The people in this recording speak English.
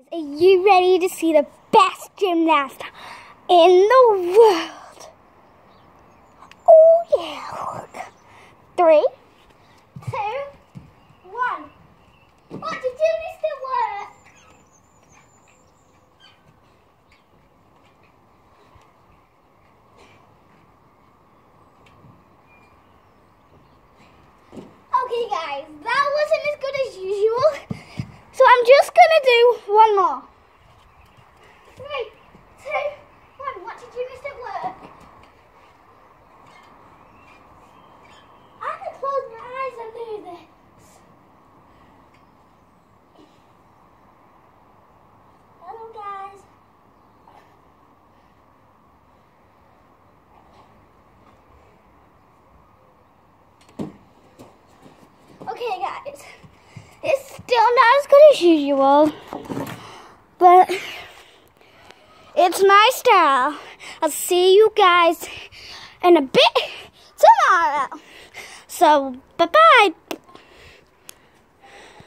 Are you ready to see the best gymnast in the world? Oh yeah. Three, two, one. What did you miss the work? Okay guys, that wasn't as good as usual. So I'm just gonna do one more. Three, two, one. What did you miss at work? I can close my eyes and do this. Hello guys. Okay guys. As usual, but it's my style. I'll see you guys in a bit tomorrow. So, bye bye.